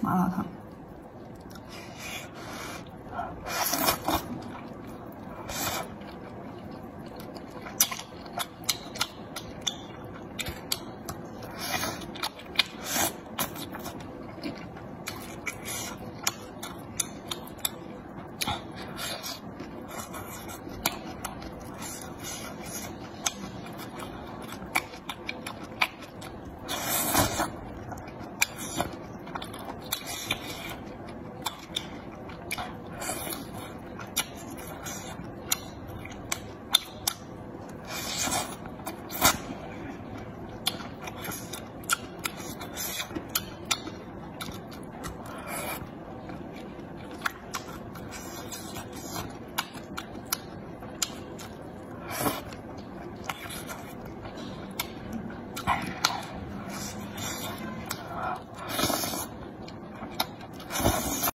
麻辣烫。